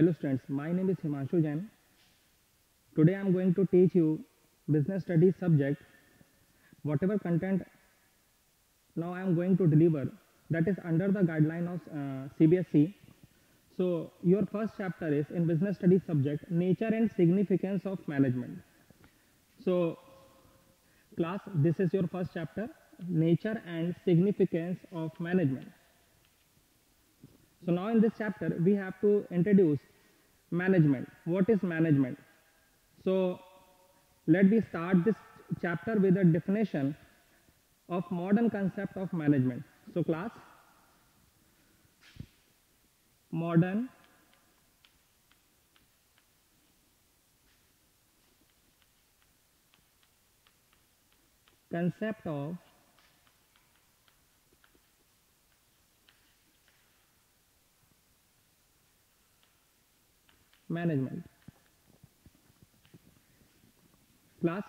Hello students, my name is Himanshu Jain. Today I am going to teach you business studies subject. Whatever content now I am going to deliver that is under the guideline of uh, CBSE. So your first chapter is in business studies subject nature and significance of management. So class this is your first chapter nature and significance of management. So now in this chapter we have to introduce management. What is management? So let me start this chapter with a definition of modern concept of management. So class modern concept of management. Class,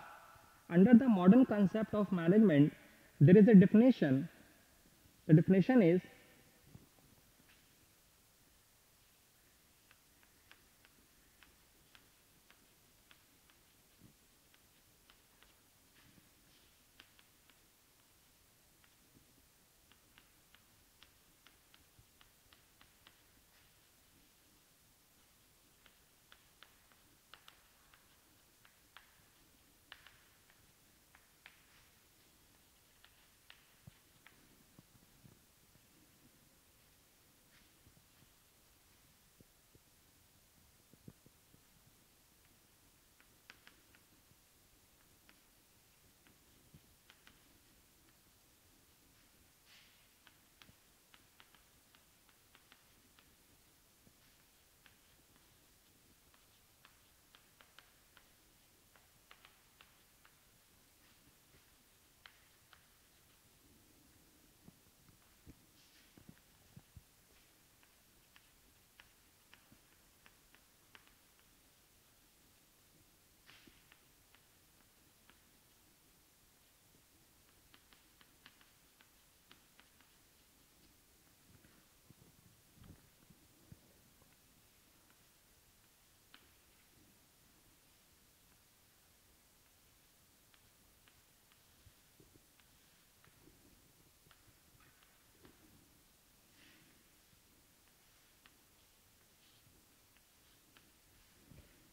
under the modern concept of management, there is a definition. The definition is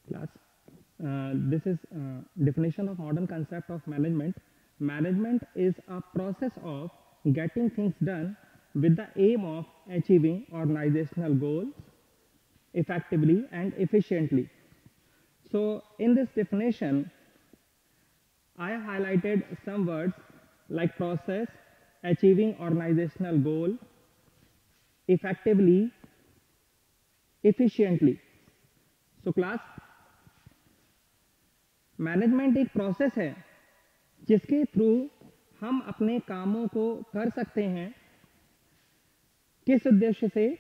class. Uh, this is uh, definition of modern concept of management. Management is a process of getting things done with the aim of achieving organizational goals effectively and efficiently. So in this definition, I highlighted some words like process, achieving organizational goal, effectively, efficiently. So class, management एक process है, जिसके through हम अपने कामों को कर सकते हैं, किस उद्देश्य से?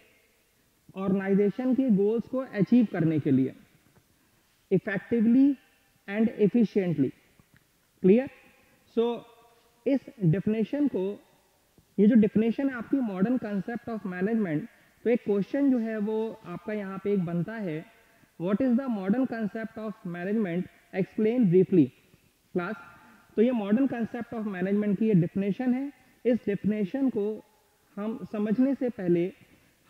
ऑर्गेनाइजेशन के गोल्स को अचीव करने के लिए। Effectively and efficiently. Clear? So, इस डेफिनेशन को, ये जो डेफिनेशन है आपकी मॉडर्न कंसेप्ट ऑफ़ मैनेजमेंट तो एक क्वेश्चन जो है वो आपका यहाँ पे एक बनता है what is the modern concept of management explain briefly class तो ये मॉडर्न कंसेप्ट ऑफ़ मैनेजमेंट की ये डेफिनेशन है. इस डिफिनेशन को हम समझने से पहले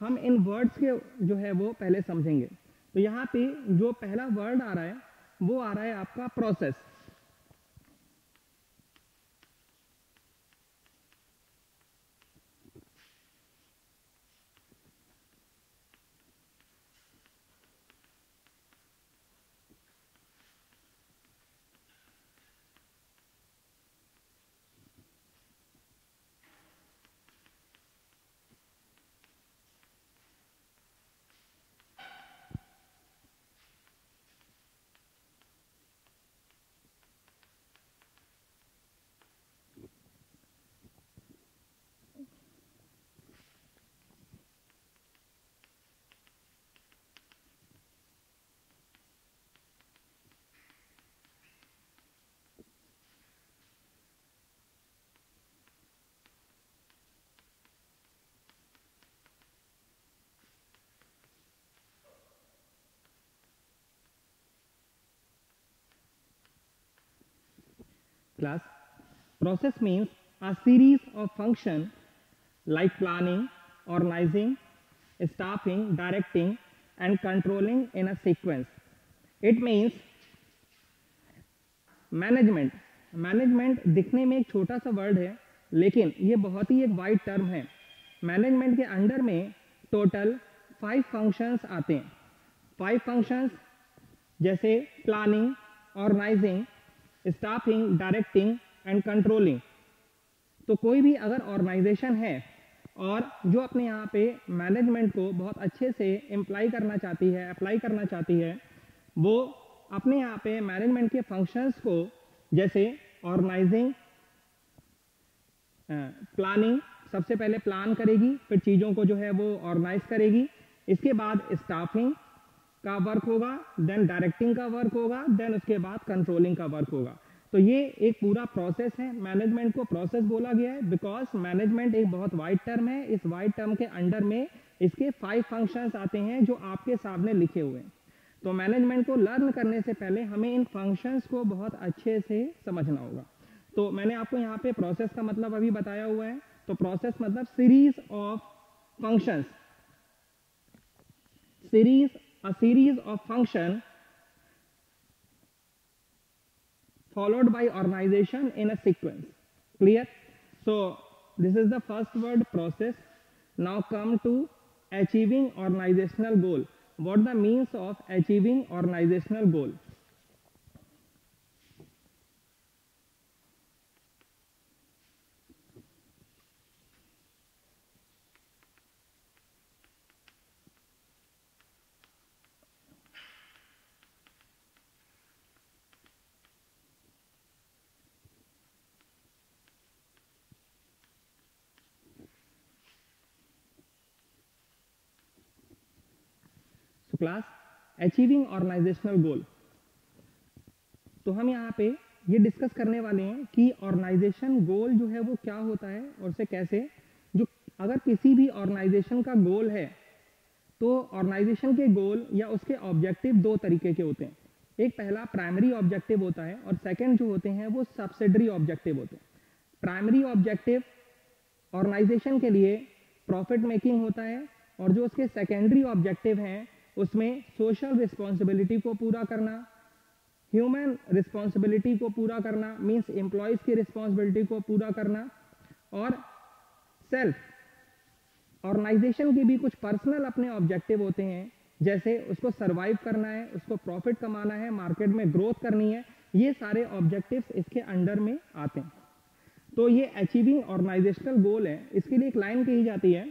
हम इन वर्ड्स के जो है वो पहले समझेंगे. तो यहाँ पे जो पहला वर्ड आ रहा है, वो आ रहा है आपका process class process means a series of function like planning organizing staffing directing and controlling in a sequence it means management management दिखने में एक छोटा सा वर्ड है लेकिन ये बहुत ही एक वाइड टर्म है मैनेजमेंट के अंडर में टोटल फाइव फ़ंक्शंस आते हैं फाइव फ़ंक्शंस जैसे planning organising staffing directing and controlling तो कोई भी अगर ऑर्गेनाइजेशन है और जो अपने यहाँ पे मैनेजमेंट को बहुत अच्छे से इम्प्लाई करना चाहती है अप्लाई करना चाहती है, वो अपने यहाँ पे मैनेजमेंट के फ़ंक्शंस को जैसे ऑर्गेनाइजिंग प्लानिंग सबसे पहले प्लान करेगी, फिर चीज़ों को जो है वो ऑर्गेनाइज करेगी, इसके बाद स्टाफिंग का वर्क होगा देन डायरेक्टिंग का वर्क होगा देन उसके बाद कंट्रोलिंग का वर्क होगा। तो ये एक पूरा प्रोसेस है। मैनेजमेंट को प्रोसेस बोला गया है बिकॉज़ मैनेजमेंट एक बहुत वाइड टर्म है। इस वाइड टर्म के अंडर में इसके फाइव फ़ंक्शंस आते हैं जो आपके सामने लिखे हुए हैं। तो मैनेजमेंट को लर्न करने से पहले हमें इन फ़ंक्शंस को बहुत अच्छे से समझना होगा। तो मैंने आपको यहाँ पे प्रोसेस का मतलब अभी बताया हुआ है। तो प्रोसेस मतलब series of functions series a series of function followed by organization in a sequence. Clear? So, this is the first word process. Now come to achieving organizational goal. What the means of achieving organizational goal? Class achieving organisational goal तो हम यहाँ पे ये discuss करने वाले हैं कि organisation गोल जो है वो क्या होता है और से कैसे। जो अगर किसी भी ऑर्गेनाइजेशन का गोल है तो ऑर्गेनाइजेशन के गोल या उसके ऑब्जेक्टिव दो तरीके के होते हैं। एक पहला प्राइमरी ऑब्जेक्टिव होता है और सेकंड जो होते हैं वो सब्सिडरी ऑब्जेक्टिव होते हैं। प्राइमरी ऑब्जेक्टिव ऑर्गेनाइजेशन के लिए प्रॉफिट मेकिंग होता है और जो उसके सेकेंडरी ऑब्जेक्टिव हैं उसमें सोशल रिस्पॉन्सिबिलिटी को पूरा करना ह्यूमन रिस्पॉन्सिबिलिटी को पूरा करना मीन्स एम्प्लॉयज़ की रिस्पॉन्सिबिलिटी को पूरा करना और सेल्फ ऑर्गेनाइजेशन के भी कुछ पर्सनल अपने ऑब्जेक्टिव होते हैं, जैसे उसको सर्वाइव करना है, उसको प्रॉफिट कमाना है मार्केट में ग्रोथ करनी है, ये सारे ऑब्जेक्टिव्स इसके अंडर में आते हैं। तो ये अचीविंग ऑर्गेनाइजेशनल गोल है, इसके लिए एक लाइन कही जाती है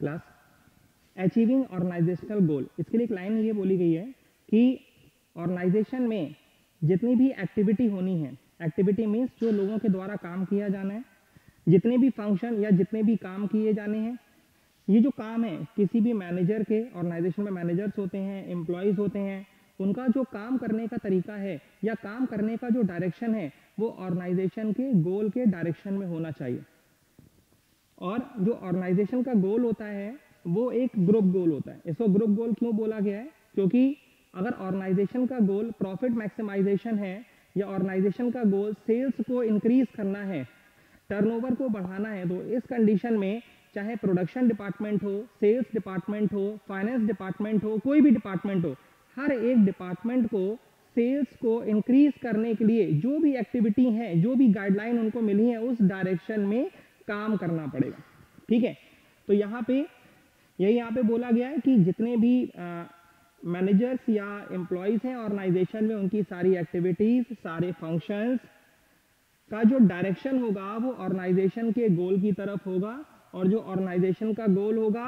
क्लास अचीविंग ऑर्गेनाइजेशनल गोल इसके लिए एक लाइन ये बोली गई है कि ऑर्गेनाइजेशन में जितनी भी एक्टिविटी होनी है एक्टिविटी मीन्स जो लोगों के द्वारा काम किया जाना है, जितने भी फ़ंक्शन या जितने भी काम किए जाने हैं, ये जो काम है, किसी भी मैनेजर के ऑर्गेनाइजेशन में मैनेजर्स होते हैं एम्प्लॉयज़ होते हैं, उनका जो काम करने का तरीका है या काम करने का जो डायरेक्शन है, वो ऑर्गेनाइजेशन के गोल के डायरेक्शन में होना चाहिए। और जो ऑर्गेनाइजेशन का गोल होता है, वो एक ग्रुप गोल होता है। इसको ग्रुप गोल क्यों बोला गया है? क्योंकि अगर ऑर्गेनाइजेशन का गोल प्रॉफिट मैक्सिमाइजेशन है, या ऑर्गेनाइजेशन का गोल सेल्स को इंक्रीज करना है टर्नओवर को बढ़ाना है तो इस कंडीशन में चाहे प्रोडक्शन डिपार्टमेंट हो सेल्स डिपार्टमेंट हो फाइनेंस डिपार्टमेंट हो, कोई भी डिपार्टमेंट हो, हर एक डिपार्टमेंट को सेल्स को इंक्रीज करने के लिए जो भी एक्टिविटी है, जो भी गाइडलाइन उनको मिली है, उस डायरेक्शन में काम करना पड़ेगा। ठीक है? तो यहाँ पे यही यहाँ पे बोला गया है कि जितने भी मैनेजर्स या एम्प्लॉयज़ हैं ऑर्गेनाइजेशन में, उनकी सारी एक्टिविटीज़ सारे फ़ंक्शंस का जो डायरेक्शन होगा, वो ऑर्गेनाइजेशन के गोल की तरफ़ होगा और जो ऑर्गेनाइजेशन का गोल होगा,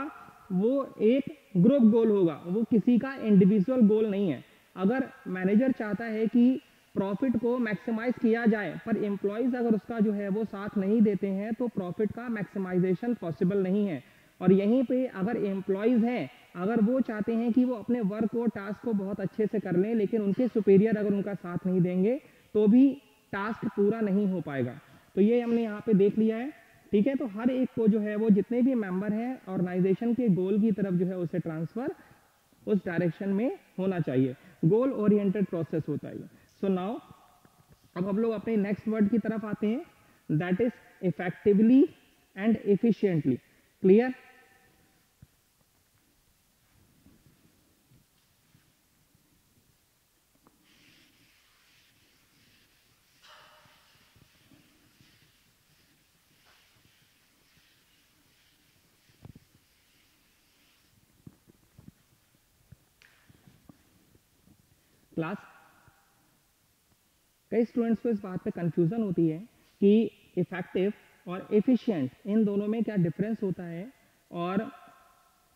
वो एक ग्रुप गोल होगा। वो किसी का इंडिविजुअल गोल नहीं है। अगर मैनेजर चाहता है कि प्रॉफिट को मैक्सिमाइज किया जाए, पर एम्प्लॉयज़ अगर उसका जो है वो साथ नहीं देते हैं तो प्रॉफिट का मैक्सिमाइजेशन पॉसिबल नहीं है। और यहीं पे अगर एम्प्लॉयज़ हैं, अगर वो चाहते हैं कि वो अपने वर्क को टास्क को बहुत अच्छे से कर लें, लेकिन उनके सुपीरियर अगर उनका साथ नहीं देंगे तो भी टास्क पूरा नहीं हो पाएगा। तो ये हमने यहाँ पे देख लिया है, ठीक है? तो हर एक को जो है वो जितने भी मेंबर हैं ऑर्गेनाइजेशन के गोल की तरफ़ जो है उसे ट्रांसफ़र उस डायरेक्शन में होना चाहिए। गोल ओरिएंटेड प्रोसेस होता है सो नाउ अब हम लोग अपने नेक्स्ट वर्ड की तरफ़ आते हैं. That is effectively and efficiently clear class कई स्टूडेंट्स को इस बात पे कंफ्यूजन होती है कि इफ़ेक्टिव और एफिशिएंट इन दोनों में क्या डिफरेंस होता है और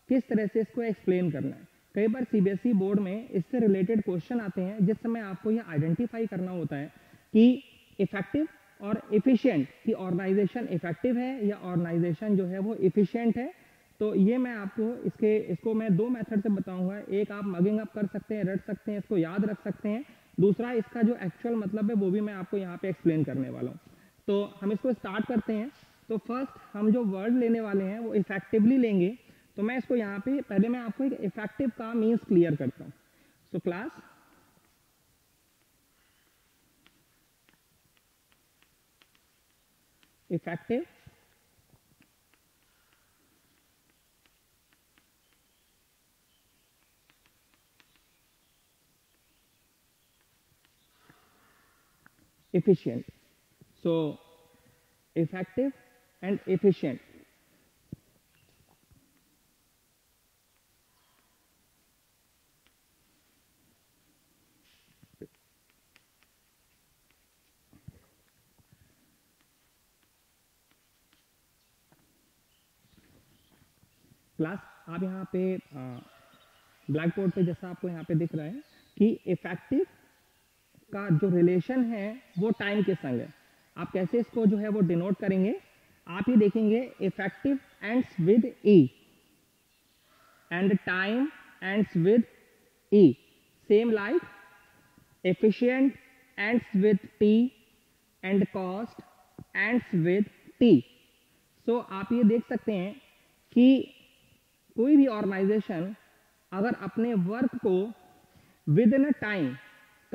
किस तरह से इसको एक्सप्लेन करना है। कई बार सीबीएसई बोर्ड में इससे रिलेटेड क्वेश्चन आते हैं, जिस समय आपको यह आइडेंटिफाई करना होता है कि इफ़ेक्टिव और एफिशिएंट कि ऑर्गेनाइजेशन इफ़ेक्टिव है या ऑर्गेनाइजेशन जो है वो इफिशियंट है। तो ये मैं आपको इसके, इसको मैं दो मेथड से बताऊँगा। एक आप मगिंग अप कर सकते हैं, रट सकते हैं, इसको याद रख सकते हैं। दूसरा इसका जो एक्चुअल मतलब है, वो भी मैं आपको यहाँ पे एक्सप्लेन करने वाला हूँ। तो हम इसको स्टार्ट करते हैं। तो फ़र्स्ट हम जो वर्ड लेने वाले हैं, वो इफेक्टिवली लेंगे। तो मैं इसको यहाँ पे, पहले मैं आपको एक इफ़ेक्टिव का मीन्स क्लियर करता हूँ। So class effective efficient. So, effective and efficient. Class आप यहाँ पे ब्लैक बोर्ड पे जैसा आपको यहाँ पे दिख रहा है कि इफ़ेक्टिव का जो रिलेशन है, वो टाइम के संग है। आप कैसे इसको जो है वो डिनोट करेंगे? आप ही देखेंगे effective ends with E and time ends with E same like efficient ends with T and cost ends with T so आप ये देख सकते हैं कि कोई भी ऑर्गेनाइजेशन अगर अपने वर्क को within a time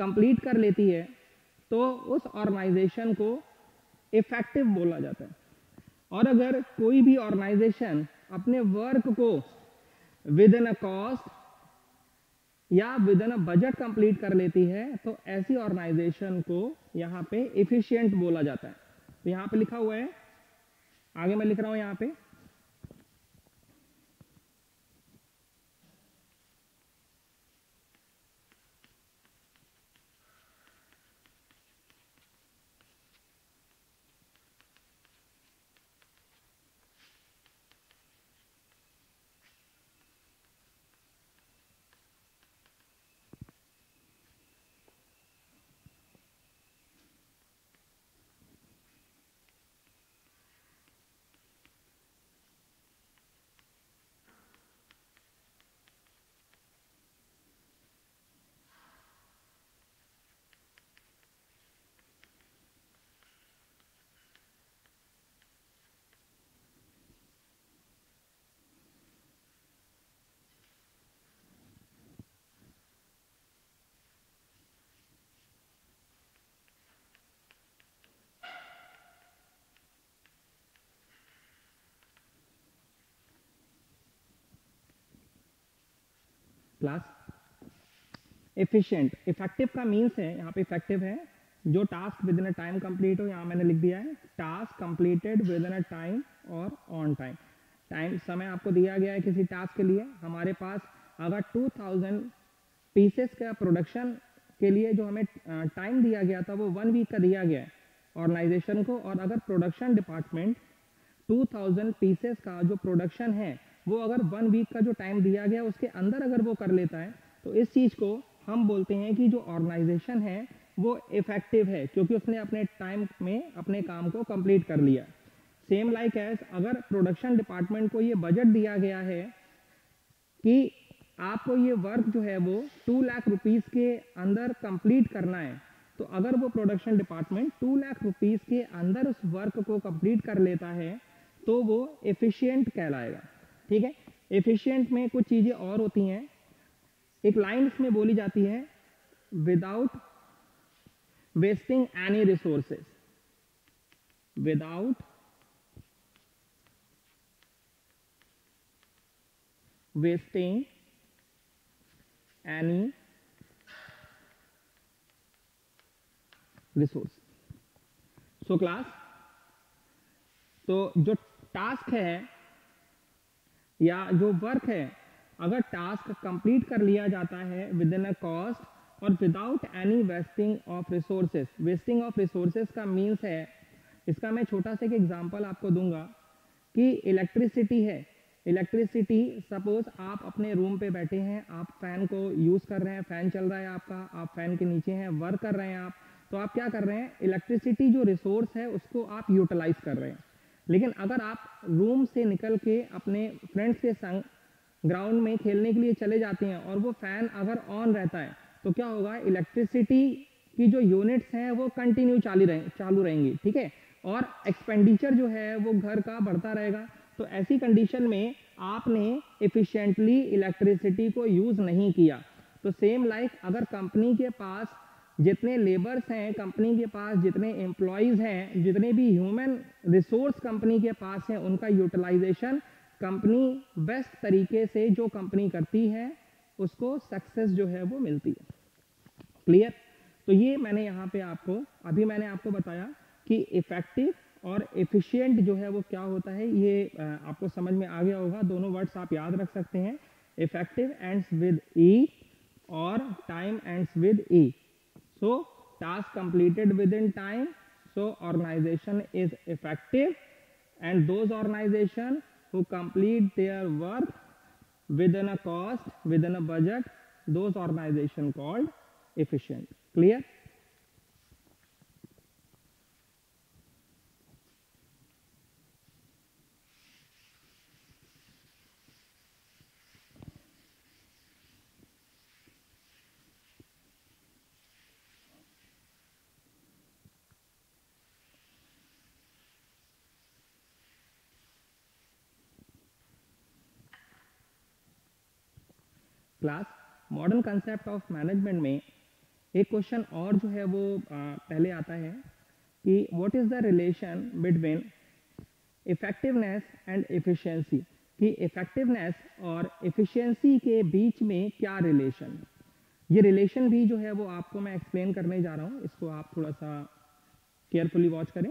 complete कर लेती है तो उस ऑर्गेनाइजेशन को इफ़ेक्टिव बोला जाता है। और अगर कोई भी ऑर्गेनाइजेशन अपने वर्क को विद इन अ कॉस्ट या within a budget complete कर लेती है तो ऐसी ऑर्गेनाइजेशन को यहाँ पे इफिशियंट बोला जाता है। तो यहाँ पे लिखा हुआ है, आगे मैं लिख रहा हूँ यहाँ पे। क्लास एफिशिएंट इफ़ेक्टिव का मीन्स है, यहाँ पे इफ़ेक्टिव है। जो task within a time complete हो, यहाँ मैंने लिख दिया है। Task completed within a time और ऑन टाइम टाइम समय आपको दिया गया है किसी टास्क के लिए। हमारे पास अगर 2000 पीसेस का प्रोडक्शन के लिए जो हमें टाइम दिया गया था, वो वन वीक का दिया गया है ऑर्गेनाइजेशन को। और अगर प्रोडक्शन डिपार्टमेंट 2000 पीसेस का जो प्रोडक्शन है वो अगर वन वीक का जो टाइम दिया गया उसके अंदर अगर वो कर लेता है तो इस चीज़ को हम बोलते हैं कि जो ऑर्गेनाइजेशन है, वो इफ़ेक्टिव है, क्योंकि उसने अपने टाइम में अपने काम को कंप्लीट कर लिया। सेम लाइक एज अगर प्रोडक्शन डिपार्टमेंट को ये बजट दिया गया है कि आपको ये वर्क जो है वो टू लाख रुपीस के अंदर कंप्लीट करना है तो अगर वो production department two lakh rupees के अंदर उस वर्क को कंप्लीट कर लेता है तो वो एफिशिएंट कहलाएगा। ठीक है? एफिशिएंट में कुछ चीज़ें और होती हैं। एक लाइन इसमें बोली जाती है without wasting any resources without wasting any resource so class तो जो टास्क है या जो वर्क है, अगर टास्क कंप्लीट कर लिया जाता है विद इन अ कॉस्ट और without any wasting of resources wasting of resources का मीन्स है, इसका मैं छोटा सा एक एग्जांपल आपको दूँगा कि इलेक्ट्रिसिटी है। इलेक्ट्रिसिटी सपोज़ आप अपने रूम पे बैठे हैं, आप फ़ैन को यूज़ कर रहे हैं फ़ैन चल रहा है आपका, आप फ़ैन के नीचे हैं वर्क कर रहे हैं आप तो आप क्या कर रहे हैं? इलेक्ट्रिसिटी जो रिसोर्स है, उसको आप यूटिलाइज कर रहे हैं। लेकिन अगर आप रूम से निकल के अपने फ्रेंड्स के संग ग्राउंड में खेलने के लिए चले जाते हैं और वो फ़ैन अगर ऑन रहता है तो क्या होगा? इलेक्ट्रिसिटी की जो यूनिट्स हैं, वो कंटिन्यू चालू रहे, चालू रहेंगी, ठीक है? और एक्सपेंडिचर जो है, वो घर का बढ़ता रहेगा। तो ऐसी कंडीशन में आपने इफिशियंटली इलेक्ट्रिसिटी को यूज़ नहीं किया। तो सेम लाइक अगर कंपनी के पास जितने लेबर्स हैं कंपनी के पास, जितने एम्प्लॉयज़ हैं, जितने भी ह्यूमन रिसोर्स कंपनी के पास हैं, उनका यूटिलाइजेशन कंपनी बेस्ट तरीके से जो कंपनी करती है, उसको सक्सेस जो है वो मिलती है। क्लियर तो ये मैंने यहाँ पे आपको, अभी मैंने आपको बताया कि इफ़ेक्टिव और एफिशिएंट जो है वो क्या होता है, ये आपको समझ में आ गया होगा। दोनों वर्ड्स आप याद रख सकते हैं। इफ़ेक्टिव एंड्स विद ई और time ends with E So task completed within time. So organization is effective and those organization who complete their work within a cost, within a budget, those organization called efficient. Clear? Class modern concept of management में एक question और जो है वो आ, पहले आता है कि what is the relation between effectiveness and efficiency कि इफेक्टिवनेस और एफिशिएंसी के बीच में क्या रिलेशन ये रिलेशन भी जो है वो आपको मैं एक्सप्लेन करने जा रहा हूँ इसको आप थोड़ा सा केयरफुली वॉच करें।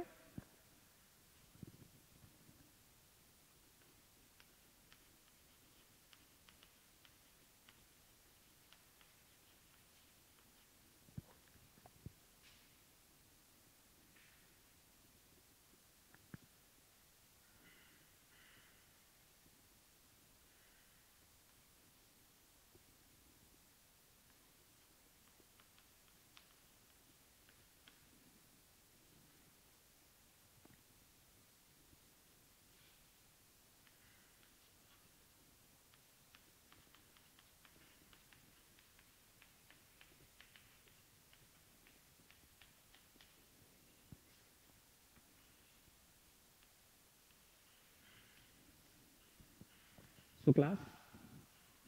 So class,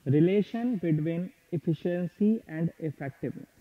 relation between efficiency and effectiveness.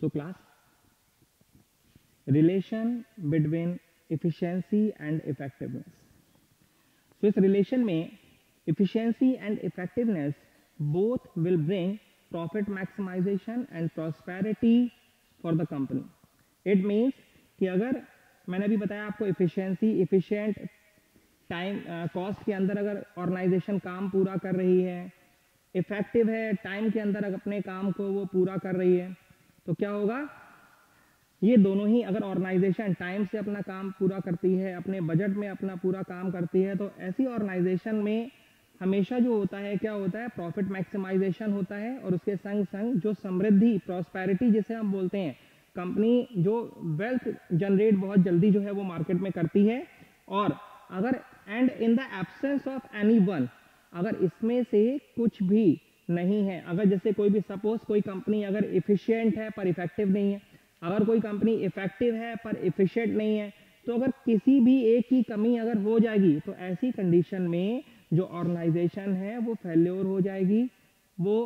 So class relation between efficiency and effectiveness so इस relation में efficiency and effectiveness both will bring profit maximization and prosperity for the company it means कि अगर मैंने अभी बताया आपको efficiency efficient time cost के अंदर अगर ऑर्गेनाइजेशन काम पूरा कर रही है इफ़ेक्टिव है टाइम के अंदर अपने काम को वो पूरा कर रही है तो क्या होगा? ये दोनों ही अगर ऑर्गेनाइजेशन टाइम से अपना काम पूरा करती है, अपने बजट में अपना पूरा काम करती है तो ऐसी ऑर्गेनाइजेशन में हमेशा जो होता है, क्या होता है? प्रॉफिट मैक्सिमाइजेशन होता है और उसके संग संग जो समृद्धि प्रॉस्पेरिटी जिसे हम बोलते हैं कंपनी जो वेल्थ जनरेट बहुत जल्दी जो है वो मार्केट में करती है और अगर and in the absence of any one अगर इसमें से कुछ भी नहीं है। अगर जैसे कोई भी सपोज़ कोई कंपनी अगर इफिशियंट है, पर इफ़ेक्टिव नहीं है। अगर कोई कंपनी इफ़ेक्टिव है, पर इफिशियंट नहीं है तो अगर किसी भी एक की कमी अगर हो जाएगी तो ऐसी कंडीशन में जो ऑर्गेनाइजेशन है, वो फेल्योर हो जाएगी। वो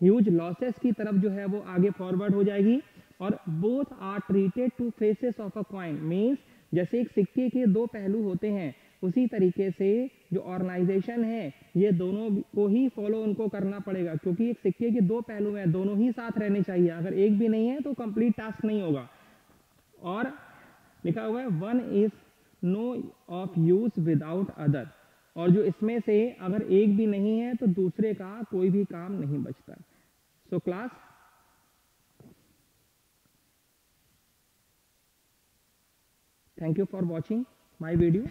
ह्यूज लॉसेस की तरफ़ जो है, वो आगे फॉरवर्ड हो जाएगी। और both are treated two faces of a coin means जैसे एक सिक्के के दो पहलू होते हैं, उसी तरीके से जो ऑर्गेनाइजेशन है, ये दोनों को ही फॉलो उनको करना पड़ेगा, क्योंकि एक सिक्के के दो पहलू हैं, दोनों ही साथ रहने चाहिए। अगर एक भी नहीं है तो कंप्लीट टास्क नहीं होगा। और लिखा हुआ है one is no of use without other और जो इसमें से अगर एक भी नहीं है तो दूसरे का कोई भी काम नहीं बचता। So class thank you for watching my video